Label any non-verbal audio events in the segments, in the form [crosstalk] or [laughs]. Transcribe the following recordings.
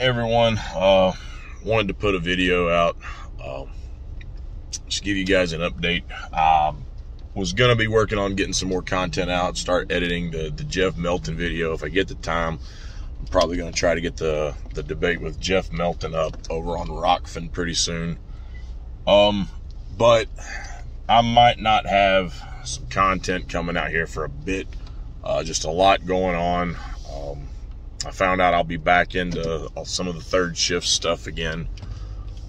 everyone. Uh, wanted to put a video out. Um, just give you guys an update. Um, was gonna be working on getting some more content out. Start editing the the Jeff Melton video if I get the time. I'm probably gonna try to get the the debate with Jeff Melton up over on Rokfin pretty soon. Um, but I might not have some content coming out here for a bit. Uh, just a lot going on. I found out I'll be back into some of the third shift stuff again.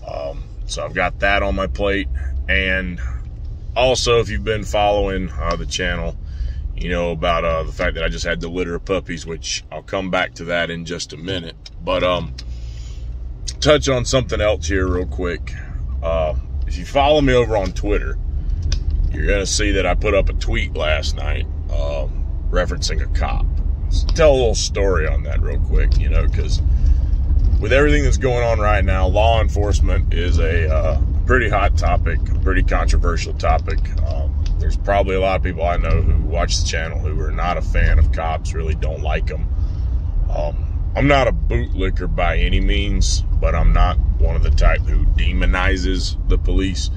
Um, so I've got that on my plate. And also, if you've been following uh, the channel, you know about uh, the fact that I just had the litter of puppies, which I'll come back to that in just a minute. But um, touch on something else here real quick. Uh, if you follow me over on Twitter, you're going to see that I put up a tweet last night um, referencing a cop tell a little story on that real quick, you know, because with everything that's going on right now, law enforcement is a uh, pretty hot topic, pretty controversial topic. Um, there's probably a lot of people I know who watch the channel who are not a fan of cops, really don't like them. Um, I'm not a bootlicker by any means, but I'm not one of the type who demonizes the police.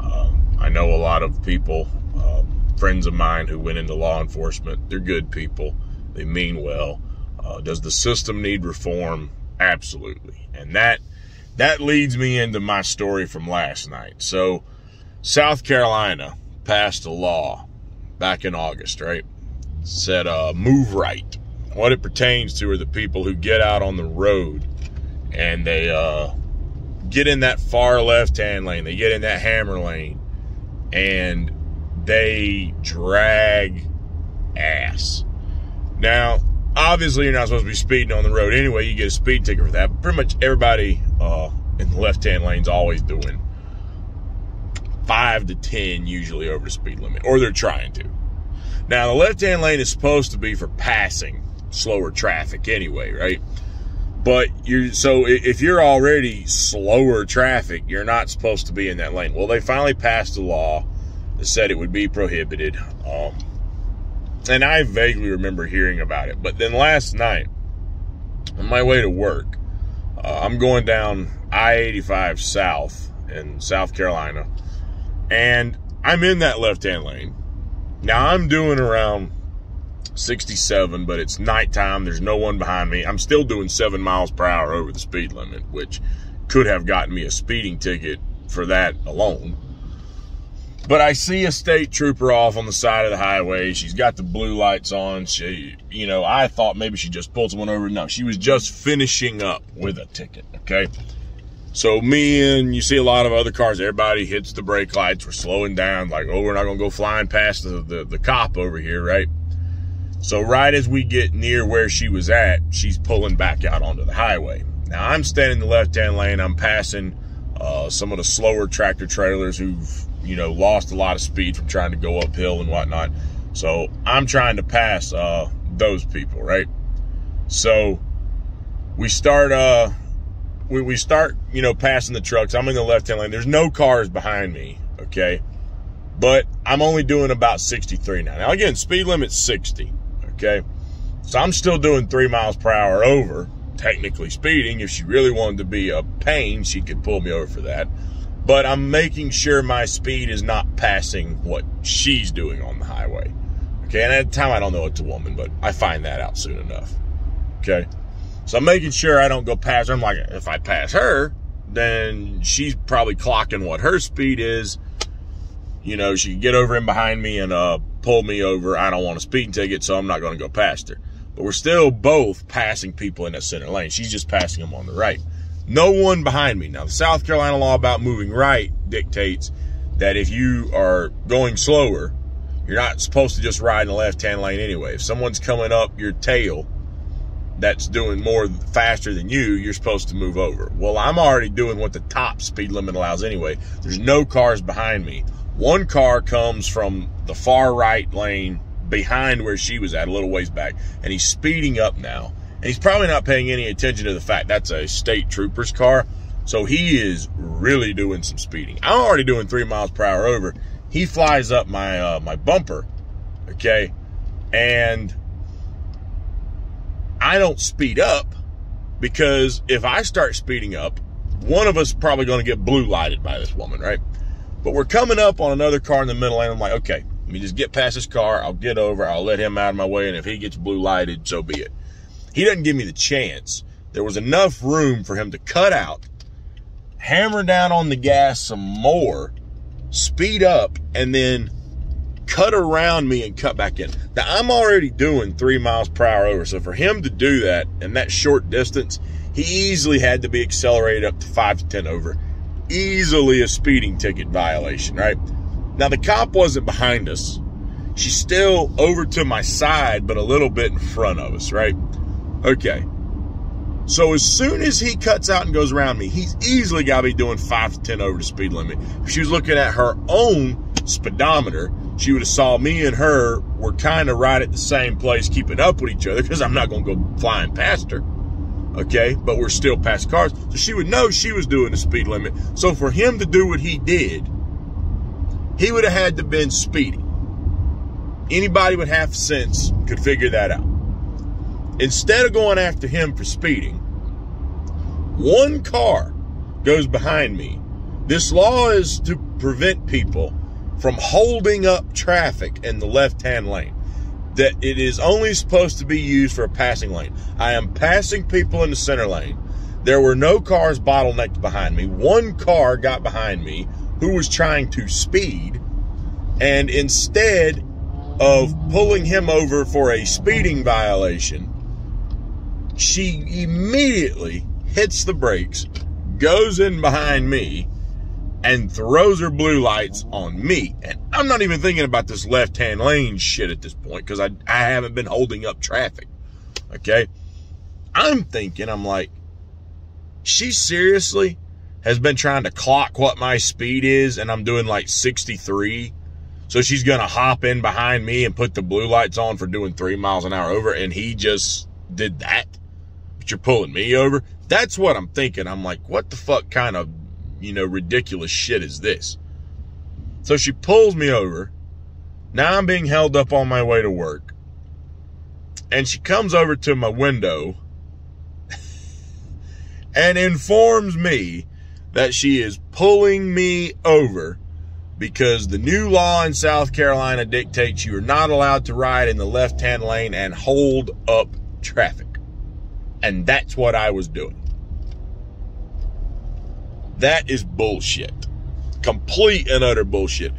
Uh, I know a lot of people, uh, friends of mine who went into law enforcement. They're good people. They mean well. Uh, does the system need reform? Absolutely. And that that leads me into my story from last night. So, South Carolina passed a law back in August, right? Said uh, move right. What it pertains to are the people who get out on the road and they uh, get in that far left hand lane, they get in that hammer lane, and they drag ass. Now, obviously, you're not supposed to be speeding on the road anyway. You get a speed ticket for that. But pretty much everybody uh, in the left-hand lane's always doing five to ten, usually over the speed limit, or they're trying to. Now, the left-hand lane is supposed to be for passing slower traffic anyway, right? But you're so if you're already slower traffic, you're not supposed to be in that lane. Well, they finally passed a law that said it would be prohibited. Um, and I vaguely remember hearing about it. But then last night, on my way to work, uh, I'm going down I 85 South in South Carolina, and I'm in that left hand lane. Now I'm doing around 67, but it's nighttime. There's no one behind me. I'm still doing seven miles per hour over the speed limit, which could have gotten me a speeding ticket for that alone. But I see a state trooper off on the side of the highway. She's got the blue lights on. She, you know, I thought maybe she just pulled someone over. No, she was just finishing up with a ticket. Okay. So me and you see a lot of other cars, everybody hits the brake lights. We're slowing down like, oh, we're not going to go flying past the, the, the cop over here, right? So right as we get near where she was at, she's pulling back out onto the highway. Now I'm standing in the left-hand lane. I'm passing uh, some of the slower tractor trailers who've you know, lost a lot of speed from trying to go uphill and whatnot. So I'm trying to pass uh, those people, right? So we start, uh, we, we start, you know, passing the trucks. I'm in the left hand lane. There's no cars behind me, okay? But I'm only doing about 63 now. Now, again, speed limit's 60, okay? So I'm still doing three miles per hour over, technically speeding. If she really wanted to be a pain, she could pull me over for that but I'm making sure my speed is not passing what she's doing on the highway. Okay, and at the time I don't know it's a woman, but I find that out soon enough. Okay, so I'm making sure I don't go past her. I'm like, if I pass her, then she's probably clocking what her speed is. You know, she can get over in behind me and uh, pull me over. I don't want a speeding ticket, so I'm not going to go past her. But we're still both passing people in that center lane. She's just passing them on the right. No one behind me. Now, the South Carolina law about moving right dictates that if you are going slower, you're not supposed to just ride in the left-hand lane anyway. If someone's coming up your tail that's doing more faster than you, you're supposed to move over. Well, I'm already doing what the top speed limit allows anyway. There's no cars behind me. One car comes from the far right lane behind where she was at, a little ways back, and he's speeding up now. And he's probably not paying any attention to the fact that's a state trooper's car. So he is really doing some speeding. I'm already doing three miles per hour over. He flies up my uh, my bumper, okay, and I don't speed up because if I start speeding up, one of us probably going to get blue lighted by this woman, right? But we're coming up on another car in the middle and I'm like, okay, let me just get past this car. I'll get over. I'll let him out of my way. And if he gets blue lighted, so be it. He doesn't give me the chance. There was enough room for him to cut out, hammer down on the gas some more, speed up, and then cut around me and cut back in. Now I'm already doing three miles per hour over. So for him to do that in that short distance, he easily had to be accelerated up to five to 10 over. Easily a speeding ticket violation, right? Now the cop wasn't behind us. She's still over to my side, but a little bit in front of us, right? Okay. So as soon as he cuts out and goes around me, he's easily got to be doing five to 10 over the speed limit. If she was looking at her own speedometer, she would have saw me and her were kind of right at the same place, keeping up with each other because I'm not going to go flying past her. Okay, but we're still past cars. So she would know she was doing the speed limit. So for him to do what he did, he would have had to been speeding. Anybody with half sense could figure that out. Instead of going after him for speeding, one car goes behind me. This law is to prevent people from holding up traffic in the left-hand lane. That it is only supposed to be used for a passing lane. I am passing people in the center lane. There were no cars bottlenecked behind me. One car got behind me who was trying to speed. And instead of pulling him over for a speeding violation, she immediately hits the brakes, goes in behind me, and throws her blue lights on me. And I'm not even thinking about this left hand lane shit at this point because I, I haven't been holding up traffic. Okay. I'm thinking, I'm like, she seriously has been trying to clock what my speed is and I'm doing like 63. So she's going to hop in behind me and put the blue lights on for doing three miles an hour over. And he just did that. But you're pulling me over. That's what I'm thinking. I'm like, what the fuck kind of you know, ridiculous shit is this? So she pulls me over. Now I'm being held up on my way to work. And she comes over to my window [laughs] and informs me that she is pulling me over because the new law in South Carolina dictates you are not allowed to ride in the left hand lane and hold up traffic. And that's what I was doing. That is bullshit. Complete and utter bullshit.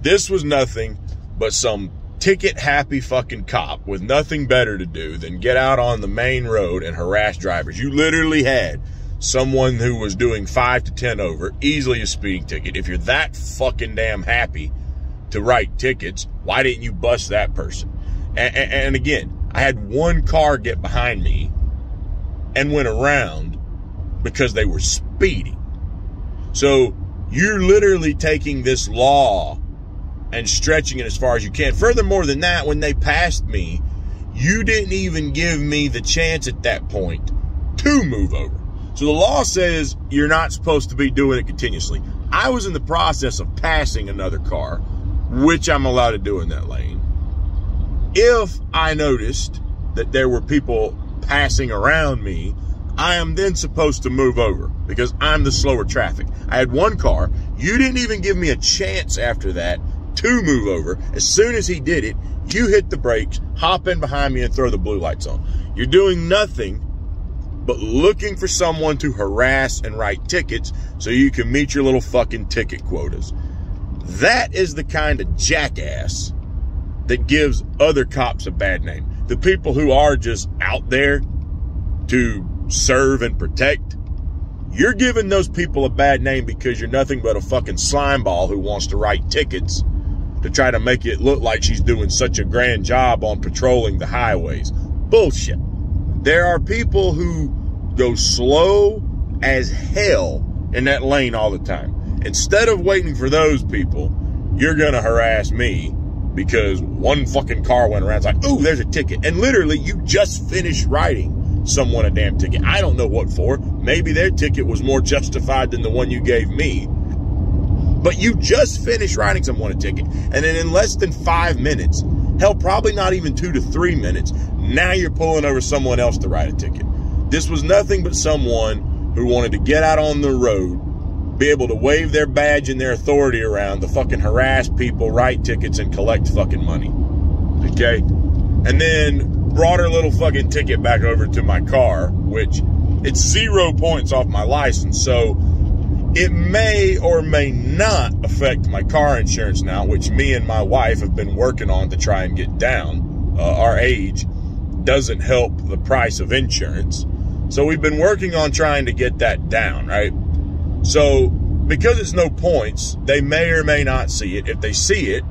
This was nothing but some ticket happy fucking cop with nothing better to do than get out on the main road and harass drivers. You literally had someone who was doing five to 10 over, easily a speeding ticket. If you're that fucking damn happy to write tickets, why didn't you bust that person? And, and, and again, I had one car get behind me and went around because they were speeding. So you're literally taking this law and stretching it as far as you can. Furthermore than that, when they passed me, you didn't even give me the chance at that point to move over. So the law says you're not supposed to be doing it continuously. I was in the process of passing another car, which I'm allowed to do in that lane. If I noticed that there were people passing around me I am then supposed to move over because I'm the slower traffic. I had one car. You didn't even give me a chance after that to move over. As soon as he did it, you hit the brakes, hop in behind me and throw the blue lights on. You're doing nothing but looking for someone to harass and write tickets so you can meet your little fucking ticket quotas. That is the kind of jackass that gives other cops a bad name. The people who are just out there to serve and protect, you're giving those people a bad name because you're nothing but a fucking slime ball who wants to write tickets to try to make it look like she's doing such a grand job on patrolling the highways. Bullshit. There are people who go slow as hell in that lane all the time. Instead of waiting for those people, you're going to harass me because one fucking car went around. It's like, ooh, there's a ticket. And literally, you just finished writing someone a damn ticket. I don't know what for. Maybe their ticket was more justified than the one you gave me. But you just finished writing someone a ticket. And then in less than five minutes, hell, probably not even two to three minutes, now you're pulling over someone else to write a ticket. This was nothing but someone who wanted to get out on the road, be able to wave their badge and their authority around to fucking harass people, write tickets, and collect fucking money. Okay? And then brought her little fucking ticket back over to my car, which it's zero points off my license. So it may or may not affect my car insurance now, which me and my wife have been working on to try and get down. Uh, our age doesn't help the price of insurance. So we've been working on trying to get that down, right? So because it's no points, they may or may not see it. If they see it,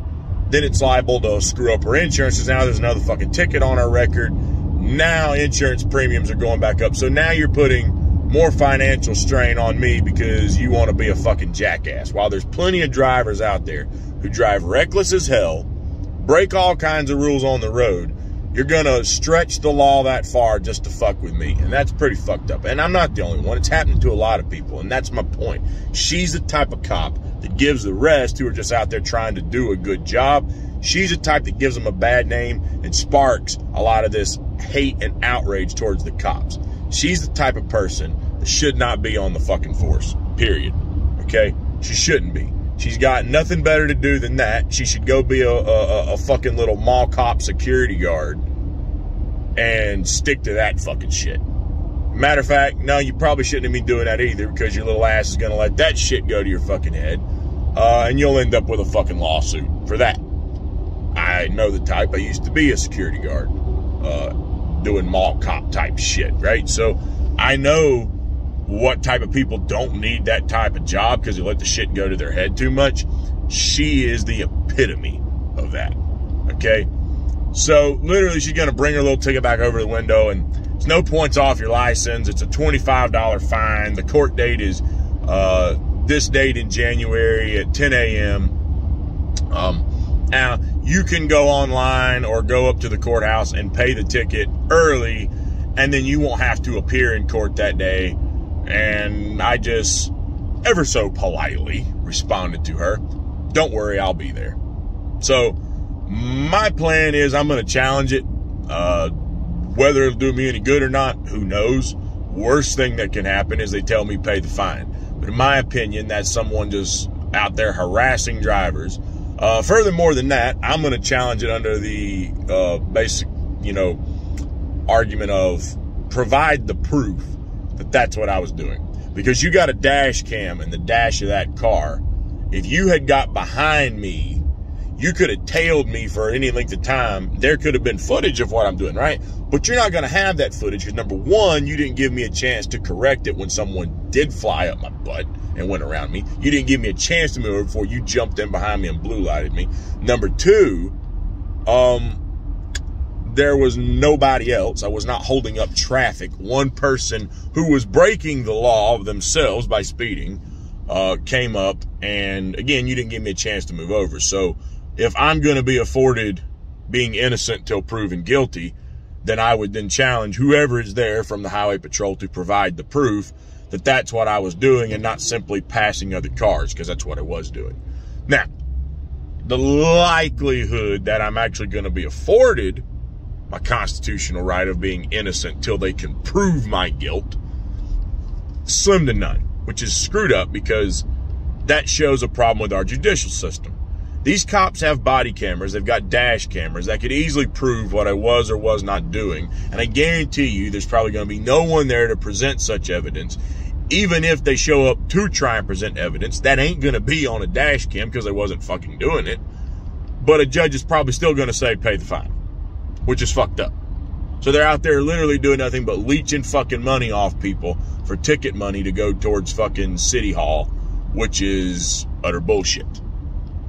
then it's liable to screw up her insurance because now there's another fucking ticket on our record. Now insurance premiums are going back up. So now you're putting more financial strain on me because you want to be a fucking jackass. While there's plenty of drivers out there who drive reckless as hell, break all kinds of rules on the road, you're going to stretch the law that far just to fuck with me. And that's pretty fucked up. And I'm not the only one. It's happening to a lot of people. And that's my point. She's the type of cop that gives the rest who are just out there trying to do a good job. She's the type that gives them a bad name and sparks a lot of this hate and outrage towards the cops. She's the type of person that should not be on the fucking force, period. Okay? She shouldn't be. She's got nothing better to do than that. She should go be a, a, a fucking little mall cop security guard and stick to that fucking shit. Matter of fact, no, you probably shouldn't have been doing that either because your little ass is going to let that shit go to your fucking head. Uh, and you'll end up with a fucking lawsuit for that. I know the type. I used to be a security guard uh, doing mall cop type shit, right? So I know what type of people don't need that type of job because they let the shit go to their head too much. She is the epitome of that. Okay. So literally, she's going to bring her little ticket back over the window, and it's no points off your license. It's a $25 fine. The court date is uh, this date in January at 10 a.m. Um, now, you can go online or go up to the courthouse and pay the ticket early, and then you won't have to appear in court that day and I just ever so politely responded to her, Don't worry, I'll be there. So, my plan is I'm going to challenge it. Uh, whether it'll do me any good or not, who knows? Worst thing that can happen is they tell me pay the fine. But in my opinion, that's someone just out there harassing drivers. Uh, furthermore than that, I'm going to challenge it under the uh, basic, you know, argument of provide the proof that that's what I was doing. Because you got a dash cam in the dash of that car. If you had got behind me, you could have tailed me for any length of time. There could have been footage of what I'm doing, right? But you're not going to have that footage because number one, you didn't give me a chance to correct it when someone did fly up my butt and went around me. You didn't give me a chance to move before you jumped in behind me and blue lighted me. Number two, um, there was nobody else. I was not holding up traffic. One person who was breaking the law themselves by speeding uh, came up, and again, you didn't give me a chance to move over. So if I'm going to be afforded being innocent till proven guilty, then I would then challenge whoever is there from the highway patrol to provide the proof that that's what I was doing and not simply passing other cars because that's what I was doing. Now, the likelihood that I'm actually going to be afforded my constitutional right of being innocent till they can prove my guilt. Slim to none, which is screwed up because that shows a problem with our judicial system. These cops have body cameras, they've got dash cameras that could easily prove what I was or was not doing. And I guarantee you there's probably going to be no one there to present such evidence. Even if they show up to try and present evidence, that ain't going to be on a dash cam because I wasn't fucking doing it. But a judge is probably still going to say pay the fine which is fucked up. So they're out there literally doing nothing but leeching fucking money off people for ticket money to go towards fucking City Hall, which is utter bullshit.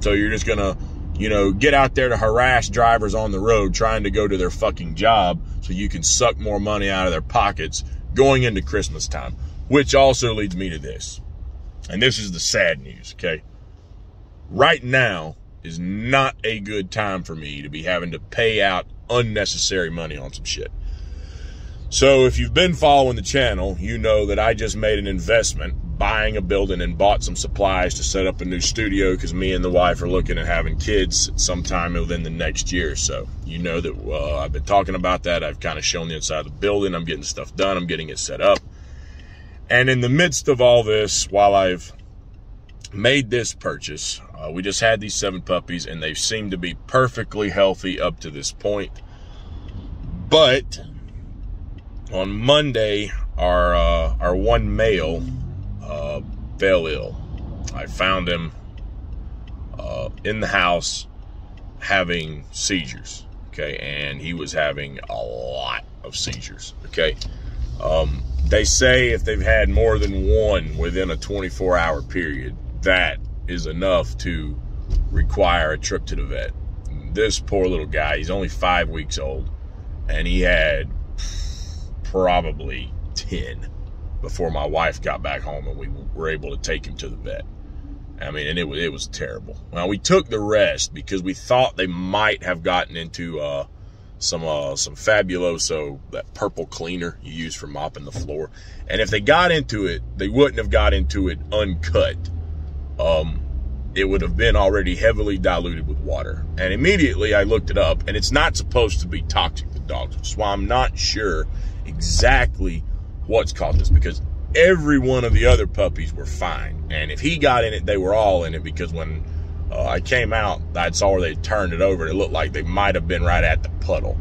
So you're just gonna, you know, get out there to harass drivers on the road trying to go to their fucking job so you can suck more money out of their pockets going into Christmas time. Which also leads me to this. And this is the sad news, okay? Right now is not a good time for me to be having to pay out unnecessary money on some shit. So if you've been following the channel, you know that I just made an investment buying a building and bought some supplies to set up a new studio because me and the wife are looking at having kids sometime within the next year. So you know that uh, I've been talking about that. I've kind of shown the inside of the building. I'm getting stuff done. I'm getting it set up. And in the midst of all this, while I've made this purchase, uh, we just had these seven puppies and they seem to be perfectly healthy up to this point. But on Monday, our uh, our one male uh, fell ill. I found him uh, in the house having seizures. Okay, and he was having a lot of seizures. Okay, um, they say if they've had more than one within a 24 hour period, that is enough to require a trip to the vet. This poor little guy, he's only five weeks old, and he had probably 10 before my wife got back home and we were able to take him to the vet. I mean, and it was, it was terrible. Now we took the rest because we thought they might have gotten into, uh, some, uh, some Fabuloso, that purple cleaner you use for mopping the floor. And if they got into it, they wouldn't have got into it uncut. Um, it would have been already heavily diluted with water. And immediately I looked it up and it's not supposed to be toxic to dogs, So I'm not sure exactly what's caused this because every one of the other puppies were fine. And if he got in it, they were all in it because when uh, I came out, I saw where they turned it over it looked like they might have been right at the puddle.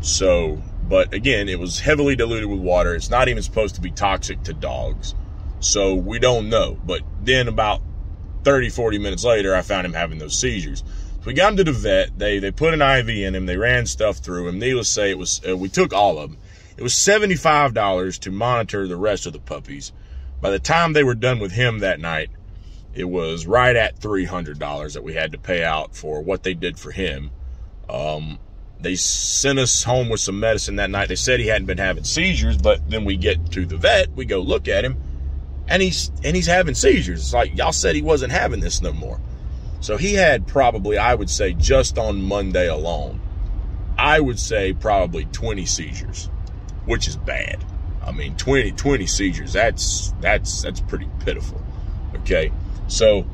So, but again, it was heavily diluted with water. It's not even supposed to be toxic to dogs. So we don't know. But then about 30, 40 minutes later, I found him having those seizures. So we got him to the vet. They, they put an IV in him. They ran stuff through him. Needless to say, it was, uh, we took all of them. It was $75 to monitor the rest of the puppies. By the time they were done with him that night, it was right at $300 that we had to pay out for what they did for him. Um, they sent us home with some medicine that night. They said he hadn't been having seizures, but then we get to the vet, we go look at him, and he's and he's having seizures. It's like y'all said he wasn't having this no more. So he had probably, I would say, just on Monday alone, I would say probably 20 seizures which is bad. I mean, 20, 20 seizures, that's, that's, that's pretty pitiful. Okay. So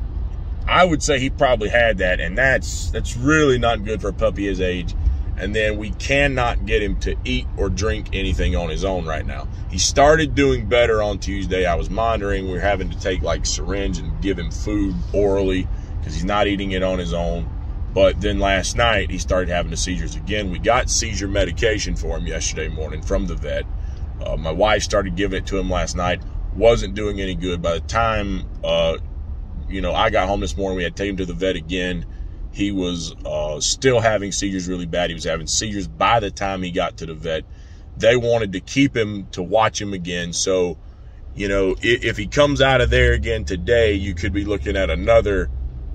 I would say he probably had that and that's, that's really not good for a puppy his age. And then we cannot get him to eat or drink anything on his own right now. He started doing better on Tuesday. I was monitoring. We are having to take like syringe and give him food orally because he's not eating it on his own. But then last night, he started having the seizures again. We got seizure medication for him yesterday morning from the vet. Uh, my wife started giving it to him last night. Wasn't doing any good. By the time, uh, you know, I got home this morning, we had to take him to the vet again. He was uh, still having seizures really bad. He was having seizures by the time he got to the vet. They wanted to keep him to watch him again. So, you know, if, if he comes out of there again today, you could be looking at another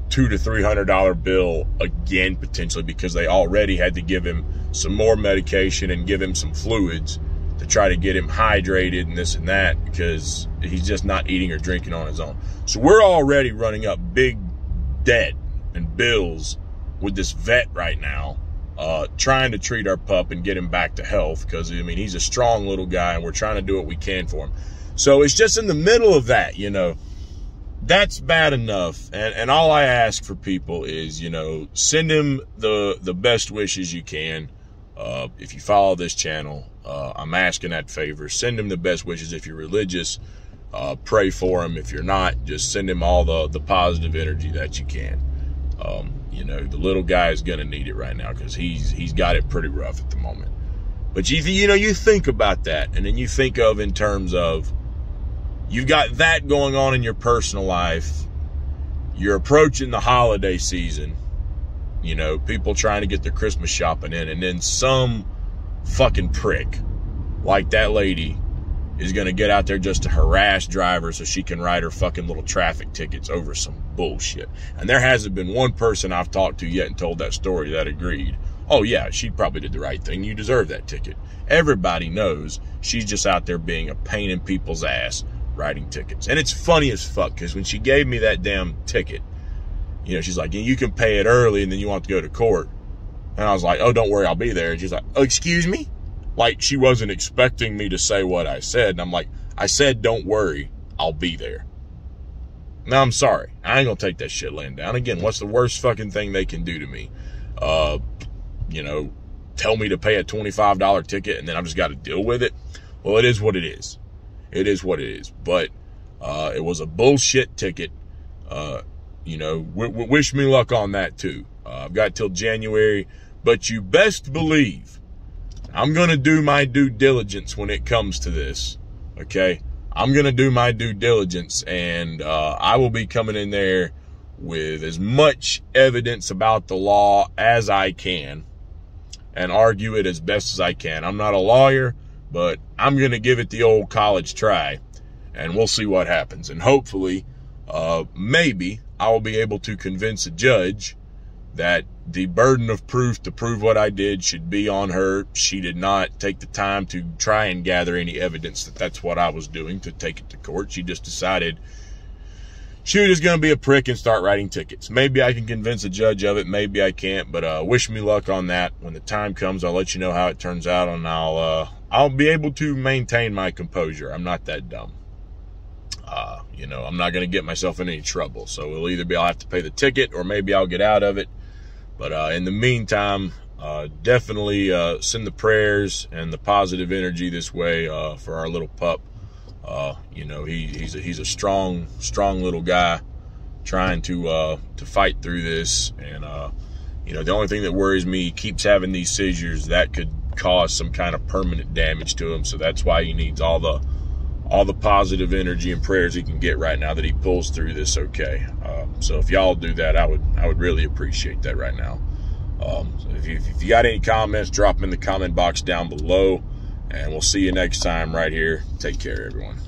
two to three hundred dollar bill again potentially because they already had to give him some more medication and give him some fluids to try to get him hydrated and this and that because he's just not eating or drinking on his own. So we're already running up big debt and bills with this vet right now, uh, trying to treat our pup and get him back to health because I mean he's a strong little guy and we're trying to do what we can for him. So it's just in the middle of that, you know that's bad enough. And, and all I ask for people is, you know, send him the, the best wishes you can. Uh, if you follow this channel, uh, I'm asking that favor. Send him the best wishes. If you're religious, uh, pray for him. If you're not, just send him all the, the positive energy that you can. Um, you know, the little guy is going to need it right now because he's, he's got it pretty rough at the moment. But you, you know, you think about that and then you think of in terms of, You've got that going on in your personal life. You're approaching the holiday season. You know, people trying to get their Christmas shopping in, and then some fucking prick like that lady is going to get out there just to harass drivers so she can write her fucking little traffic tickets over some bullshit. And there hasn't been one person I've talked to yet and told that story that agreed. Oh yeah, she probably did the right thing. You deserve that ticket. Everybody knows she's just out there being a pain in people's ass writing tickets. And it's funny as fuck because when she gave me that damn ticket, you know, she's like, you can pay it early and then you want to go to court. And I was like, oh, don't worry, I'll be there. And she's like, oh, excuse me? Like she wasn't expecting me to say what I said. And I'm like, I said, don't worry, I'll be there. Now I'm sorry. I ain't gonna take that shit laying down. Again, what's the worst fucking thing they can do to me? Uh, you know, tell me to pay a $25 ticket and then I've just got to deal with it. Well, it is what it is. It is what it is. But uh, it was a bullshit ticket. Uh, you know, w- w- wish me luck on that too. Uh, I've got till January, but you best believe I'm going to do my due diligence when it comes to this. Okay. I'm going to do my due diligence and uh, I will be coming in there with as much evidence about the law as I can and argue it as best as I can. I'm not a lawyer, but I'm going to give it the old college try and we'll see what happens. And hopefully, uh, maybe I will be able to convince a judge that the burden of proof to prove what I did should be on her. She did not take the time to try and gather any evidence that that's what I was doing to take it to court. She just decided she was just going to be a prick and start writing tickets. Maybe I can convince a judge of it. Maybe I can't, but, uh, wish me luck on that. When the time comes, I'll let you know how it turns out and I'll, uh, I'll be able to maintain my composure. I'm not that dumb. Uh, you know, I'm not going to get myself in any trouble. So it'll either be I'll have to pay the ticket or maybe I'll get out of it. But uh, in the meantime, uh, definitely uh, send the prayers and the positive energy this way uh, for our little pup. Uh, you know, he, he's a, he's a strong, strong little guy trying to uh, to fight through this. And you know, the only thing that worries me, he keeps having these seizures that could cause some kind of permanent damage to him. So that's why he needs all the all the positive energy and prayers he can get right now that he pulls through this okay. Um, so if y'all do that, I would I would really appreciate that right now. Um, so if, you, if you got any comments, drop them in the comment box down below, and we'll see you next time right here. Take care, everyone.